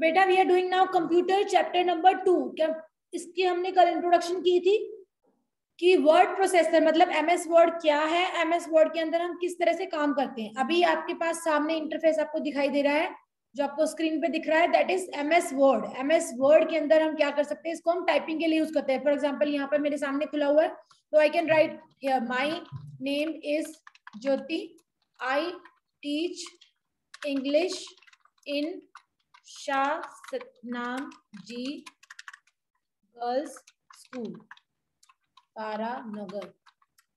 बेटा we are doing now computer chapter number two क्या इसकी हमने कल इंट्रोडक्शन की थी? कि वर्ड प्रोसेसर मतलब एम एस वर्ड क्या है? एम एस वर्ड के अंदर हम किस तरह से काम करते हैं? अभी आपके पास सामने इंटरफेस आपको दिखाई दे रहा है, जो आपको स्क्रीन पे दिख रहा है that is M S word M S word के अंदर हम क्या कर सकते हैं? इसको हम टाइपिंग के लिए यूज़ करते हैं. फॉर एग्ज़ाम्पल यहाँ पर मेरे सामने खुला हुआ है तो I can write my name is Jyoti I teach English in Shah Satnam ji girls school Taranagar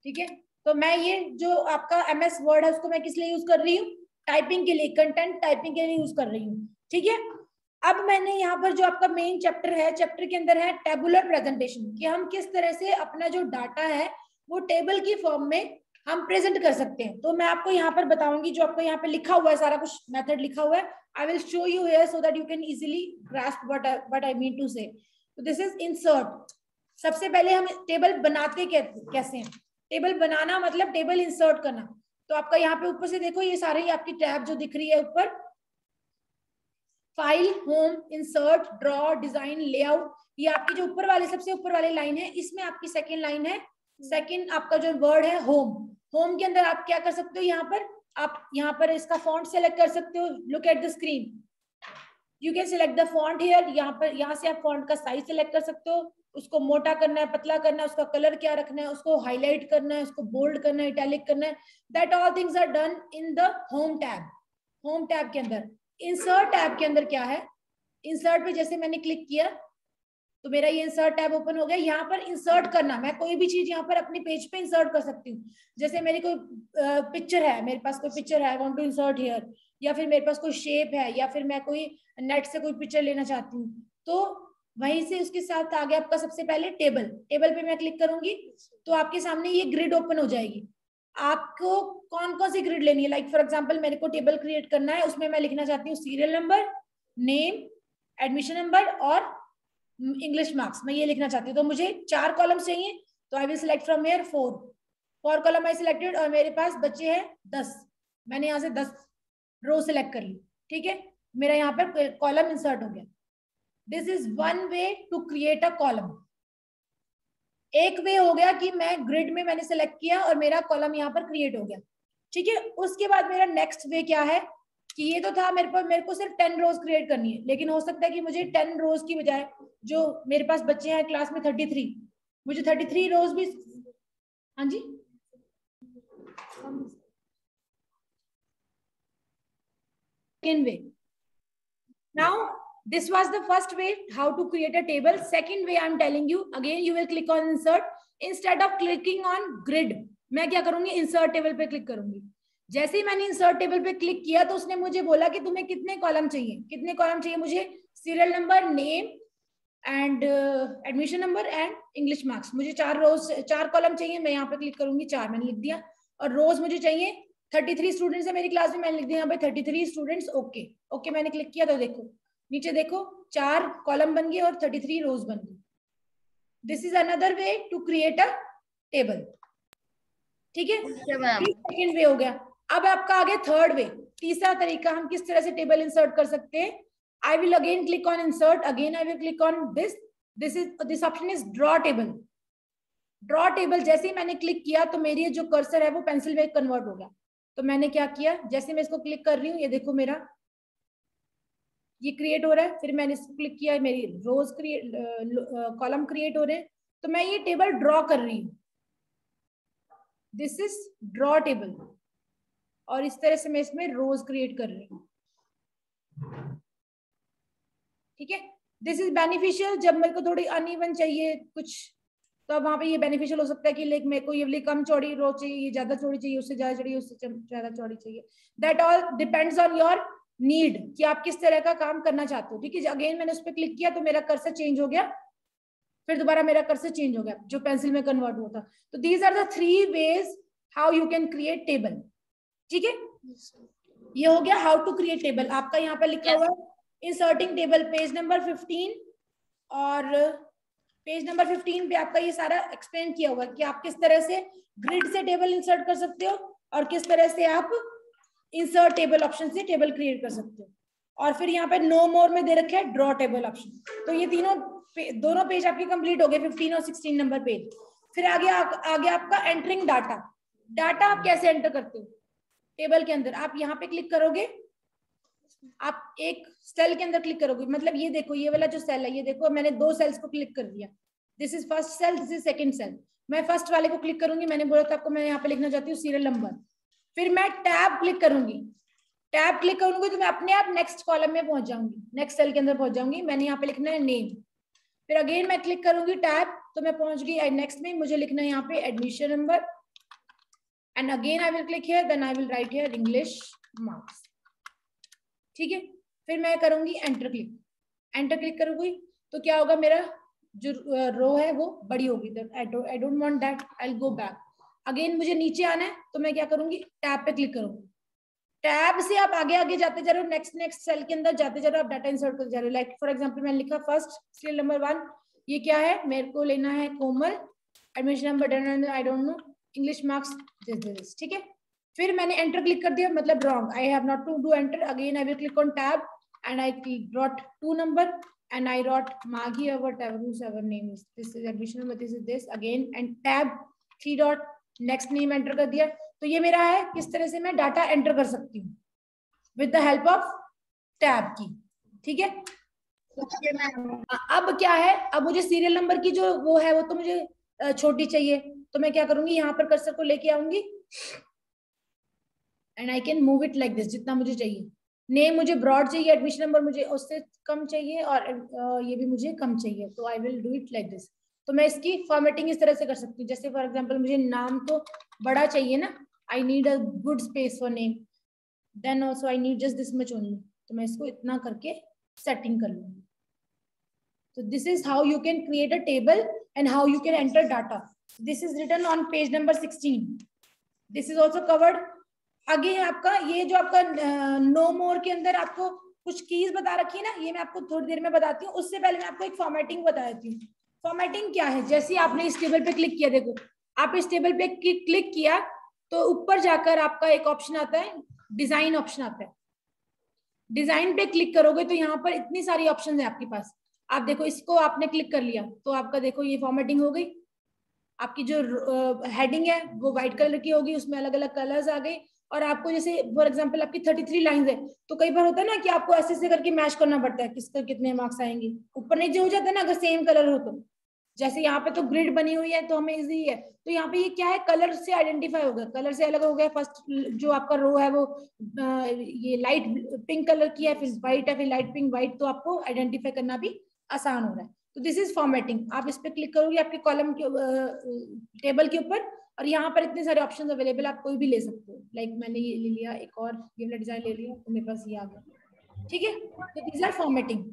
ठीक है? तो मैं ये जो आपका एम एस वर्ड है, उसको मैं किस लिए यूज़ कर रही हूँ? टाइपिंग के लिए कंटेंट टाइपिंग के लिए यूज़ कर रही हूँ। ठीक है? अब मैंने यहाँ पर जो आपका मेन चैप्टर है चैप्टर के अंदर है टेबुलर प्रेजेंटेशन कि हम किस तरह से अपना जो डाटा है, वो टेबल की फॉर्म में हम प्रेजेंट कर सकते हैं। तो मैं आपको यहाँ पर बताऊँगी जो आपको यहाँ पे लिखा हुआ है, सारा कुछ मेथड लिखा हुआ है। I will show you here so that you can easily grasp what what I mean to say this is insert सबसे पहले हम टेबल बनाते कैसे हैं? टेबल बनाना मतलब टेबल इंसर्ट करना। तो आपका यहाँ पे ऊपर से देखो, ये सारे आपकी टैब जो दिख रही है ऊपर। File home insert draw design layout ये आपकी जो ऊपर वाले, सबसे ऊपर वाली लाइन है, इसमें आपकी सेकेंड लाइन है। सेकेंड आपका जो वर्ड है होम होम के अंदर आप क्या कर सकते हो? यहाँ पर आप, यहाँ पर इसका फॉन्ट सेलेक्ट कर सकते हो। Look at the screen you can select the font here यहाँ पर, यहाँ से आप फॉन्ट का साइज़ सेलेक्ट कर सकते हो। उसको मोटा करना है, पतला करना है, उसका कलर क्या रखना है, उसको हाईलाइट करना है, उसको बोल्ड करना है इटैलिक करना है। That all things are done in the home tab home tab के अंदर। इंसर्ट टैब के अंदर क्या है? इंसर्ट पे जैसे मैंने क्लिक किया तो मेरा ये इंसर्ट टैब ओपन हो गया। यहाँ पर इंसर्ट करना। मैं कोई भी चीज़ यहाँ पर अपने पेज पे इंसर्ट कर सकती हूँ। जैसे मेरी कोई पिक्चर है, मेरे पास कोई पिक्चर है वांट टू इंसर्ट हियर या फिर मेरे पास कोई शेप है, या फिर मैं कोई नेट से कोई पिक्चर लेना चाहती हूँ तो वहीं से उसके साथ आ गया आपका सबसे पहले टेबल टेबल पे मैं क्लिक करूँगी तो आपके सामने ये ग्रिड ओपन हो जाएगी। आपको कौन कौन सी ग्रिड लेनी है? लाइक फॉर एग्जांपल मेरे को टेबल क्रिएट करना है, उसमें मैं लिखना चाहती हूँ serial number name admission number और इंग्लिश मार्क्स मैं ये लिखना चाहती हूँ। तो मुझे चार कॉलम चाहिए। तो I will select from here four four column I selected और मेरे पास बच्चे हैं दस। मैंने यहाँ से दस रो सिलेक्ट कर ली। ठीक है? मेरा यहाँ पर कॉलम इंसर्ट हो गया। This is one way to create a column एक वे हो गया कि मैं ग्रिड में मैंने सेलेक्ट किया और मेरा कॉलम यहाँ पर क्रिएट हो गया। ठीक है? उसके बाद मेरा नेक्स्ट वे क्या है? कि ये तो था मेरे पर, मेरे को सिर्फ़ टेन रोज क्रिएट करनी है। लेकिन हो सकता है कि मुझे टेन रोज की बजाय जो मेरे पास बच्चे हैं क्लास में थर्टी थ्री मुझे थर्टी थ्री रोज भी हाँ जी? Way now this was the first way how to create a table second way I am telling you again you will click on insert instead of clicking on grid मैं क्या करूँगी? Insert table पे click करूँगी। जैसे ही मैंने insert table पे click किया तो उसने मुझे बोला कि तुम्हें कितने कॉलम चाहिए? कितने कॉलम चाहिए मुझे? Serial number name and admission number and English marks मुझे चार रोज चार कॉलम चाहिए। मैं यहाँ पे क्लिक करूँगी। चार मैंने लिख दिया। और रोज मुझे चाहिए। थर्टी थ्री स्टूडेंट्स है मेरी क्लास में। मैंने लिख दिया भाई thirty three students okay okay मैंने क्लिक किया तो देखो। नीचे देखो चार कॉलम बन गए और थर्टी थ्री रोज बन गई this is another way to create a table ठीक है? सेकेंड वे हो गया। अब आपका आगे थर्ड वे तीसरा तरीका हम किस तरह से टेबल इंसर्ट कर सकते हैं? I will again click on insert again I will click on this this is this option is draw table draw table जैसे ही मैंने क्लिक किया तो मेरी जो कर्सर है वो पेंसिल में कन्वर्ट हो गया। तो मैंने क्या किया? जैसे मैं इसको क्लिक कर रही हूँ, ये देखो मेरा, ये क्रिएट हो रहा है, फिर मैंने इसको क्लिक किया, मेरी रोज क्रिएट कॉलम क्रिएट हो रहे हैं। तो मैं ये टेबल ड्रॉ कर रही हूँ। दिस इज़ ड्रॉ टेबल और इस तरह से मैं इसमें रोज क्रिएट कर रही हूँ। ठीक है? दिस इज़ बेनिफिशियल जब मेरे को थोड़ी अनइवन चाहिए कुछ तो वहाँ पे ये बेनिफिशियल हो सकता है कि लाइक मेरे को ये कम चौड़ी रो चाहिए, ये ज़्यादा चौड़ी चाहिए, उससे ज़्यादा चौड़ी, उससे ज़्यादा चौड़ी चाहिए। That all depends on your need कि आप किस तरह का काम करना चाहते हो। ठीक है? अगेन मैंने उस पर क्लिक किया तो मेरा कर्सर चेंज हो गया। फिर दोबारा मेरा कर्सर चेंज हो गया, जो पेंसिल में कन्वर्ट हुआ था। तो these are the three ways how you can create table ठीक है? ये हो गया हाउ टू क्रिएट टेबल आपका यहाँ पर लिखा हुआ है inserting table page number fifteen और पेज नंबर फिफ्टीन पे आपका ये सारा एक्सप्लेन किया हुआ है कि आप किस तरह से ग्रिड से टेबल इंसर्ट कर सकते हो और किस तरह से आप इंसर्ट टेबल ऑप्शन से टेबल क्रिएट कर सकते हो। और फिर यहाँ पे नो मोर में दे रखे है ड्रॉ टेबल ऑप्शन तो ये तीनों पे, दोनों पेज आपके कंप्लीट हो गए फिफ्टीन और सिक्सटीन नंबर पेज फिर आगे आ, आगे आपका एंटरिंग डाटा डाटा आप कैसे एंटर करते हो? टेबल के अंदर। आप यहाँ पे क्लिक करोगे, आप एक सेल के अंदर क्लिक करोगे। मतलब ये देखो, ये वाला जो सेल है, ये देखो, मैंने दो सेल्स को क्लिक कर दिया। This is first cell this is second cell मैं फ़र्स्ट वाले को क्लिक करूँगी, मैंने बोला था आपको मैं यहाँ पे लिखना चाहती हूँ सीरियल नंबर फिर मैं टैब क्लिक करूँगी। टैब क्लिक करूँगी तो मैं अपने आप नेक्स्ट कॉलम में पहुँच जाऊँगी। नेक्स्ट सेल के अंदर पहुँच जाऊँगी। मैंने यहाँ पे लिखना है नेम फिर अगेन मैं क्लिक करूँगी टैब तो मैं पहुँच गई नेक्स्ट में मुझे लिखना है यहाँ पे admission number and again I will click here then I will write here English marks ठीक है? फिर मैं करूँगी एंटर क्लिक एंटर क्लिक करूँगी तो क्या होगा मेरा जो रो है वो बड़ी होगी। I don't want that I go back again मुझे नीचे आना है तो मैं क्या करूँगी? टैब पे क्लिक करूँगी। टैब से आप आगे आगे जाते जा रहे हो नेक्स्ट नेक्स्ट सेल के अंदर जाते जा रहे हो, आप डाटा इंसर्ट करते जा रहे हो। लाइक फॉर एग्ज़ाम्पल मैंने लिखा फ़र्स्ट सीरियल नंबर वन ये क्या है? मेरे को लेना है कोमल admission number I don't know English marks this this ठीक है? फिर मैंने एंटर क्लिक कर दिया मतलब wrong I have not to do enter again I will click on tab and I brought to number and I wrote Maggie or whatever, whoever name is. This is admission number, this is this. Again and tab three dot next name enter कर दिया. तो ये मेरा है किस तरह से मैं डाटा एंटर कर सकती हूँ? With the help of tab की. ठीक है? अब क्या है? अब मुझे सीरियल नंबर की जो वो है वो तो मुझे छोटी चाहिए। तो मैं क्या करूँगी? यहाँ पर कर्सर को लेके आऊँगी। And I can move it like this जितना मुझे चाहिए। नेम मुझे ब्रॉड चाहिए एडमिशन नंबर मुझे उससे कम चाहिए और ये भी मुझे कम चाहिए। तो I will do it like this तो मैं इसकी फॉर्मेटिंग इस तरह से कर सकती हूँ। जैसे फॉर एग्ज़ाम्पल मुझे नाम तो बड़ा चाहिए ना। I need a good space for name then also I need just this much only तो मैं इसको इतना करके सेटिंग कर लूँगी। So this is how you can create a table and how you can enter data. This is written on page number 16. This is also covered. आगे है आपका ये जो आपका नो uh, मोर no के अंदर आपको कुछ कीज बता रखी है ना ये मैं आपको थोड़ी देर में बताती हूँ। उससे पहले मैं आपको एक फॉर्मेटिंग बता देती हूँ। फॉर्मेटिंग क्या है? जैसे आपने इस टेबल पे क्लिक किया देखो आप इस टेबल पे क्लिक किया तो ऊपर जाकर आपका एक ऑप्शन आता है डिज़ाइन ऑप्शन आता है। डिज़ाइन पे क्लिक करोगे तो यहाँ पर इतनी सारी ऑप्शन है आपके पास। आप देखो इसको आपने क्लिक कर लिया तो आपका देखो ये फॉर्मेटिंग हो गई। आपकी जो हेडिंग है, वो व्हाइट कलर की होगी, उसमें अलग अलग कलर्स आ गए और आपको जैसे फॉर एग्जांपल आपकी थर्टी थ्री लाइन है तो कई बार होता है ना कि आपको ऐसे ऐसे करके मैच करना पड़ता है किसका कितने मार्क्स आएँगे। ऊपर नीचे हो जाता है ना, अगर सेम कलर हो तो। जैसे यहाँ पे तो ग्रिड बनी हुई है तो हमें इजी है। तो यहाँ पे ये क्या है कलर से आइडेंटिफाई होगा कलर से अलग हो गया। फ़र्स्ट जो आपका रो है वो ये लाइट पिंक कलर की है, फिर व्हाइट है, फिर लाइट पिंक व्हाइट तो आपको आइडेंटिफाई करना भी आसान हो रहा है। तो दिस इज़ फॉर्मेटिंग आप इस पर क्लिक करोगे आपके कॉलम के टेबल के ऊपर और यहाँ पर इतने सारे ऑप्शन अवेलेबल आप कोई भी ले सकते हो। लाइक like मैंने ये ले लिया, एक और, ये वाला डिज़ाइन ले लिया तो मेरे पास ये आ गया। ठीक है? तो दिस आर फॉर्मेटिंग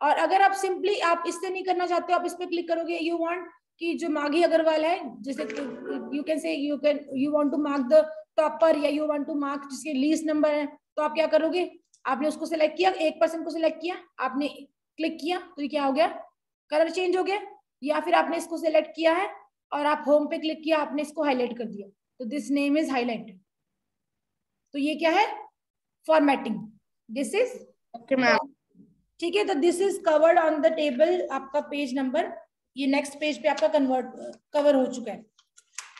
और अगर आप सिंपली आप इससे नहीं करना चाहते हो, आप इस पर क्लिक करोगे यू वॉन्ट कि जो माघी अग्रवाल है, जैसे you can say you can you want to mark the topper या यू वांट टू मार्क जिसके लीस्ट नंबर है तो आप क्या करोगे? आपने उसको सिलेक्ट किया, एक पर्सन को सिलेक्ट किया, आपने क्लिक किया तो ये क्या हो गया? कलर चेंज हो गया या फिर आपने इसको सिलेक्ट किया है और आप होम पे क्लिक किया आपने इसको हाईलाइट कर दिया। तो दिस नेम इज़ हाईलाइटेड तो ये क्या है? फॉर्मेटिंग दिस इज़ ठीक है तो this is covered on the table आपका पेज नंबर ये नेक्स्ट पेज पे आपका कन्वर्ट कवर हो चुका है।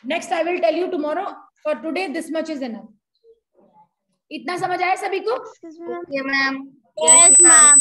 Next I will tell you tomorrow for today this much is enough इतना समझ आया सभी को? Ma'am yes ma'am